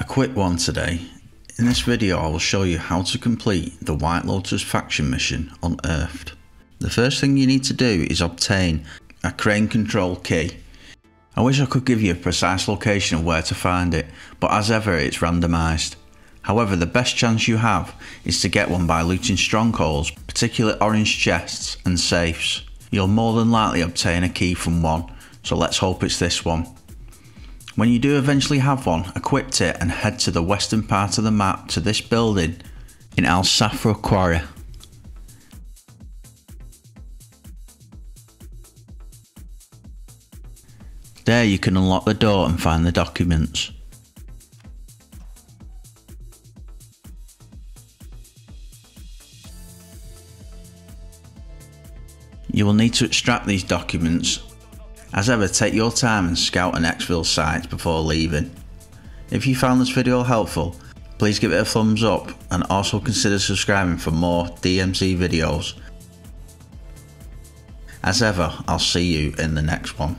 A quick one today. In this video I will show you how to complete the White Lotus faction mission Unearthed. The first thing you need to do is obtain a crane control key. I wish I could give you a precise location of where to find it, but as ever it's randomised. However, the best chance you have is to get one by looting strongholds, particularly orange chests and safes. You'll more than likely obtain a key from one, so let's hope it's this one. When you do eventually have one, equip it and head to the western part of the map to this building in Al Safwa Quarry. There you can unlock the door and find the documents. You will need to extract these documents as ever, take your time and scout an exfil site before leaving. If you found this video helpful, please give it a thumbs up and also consider subscribing for more DMZ videos. As ever, I'll see you in the next one.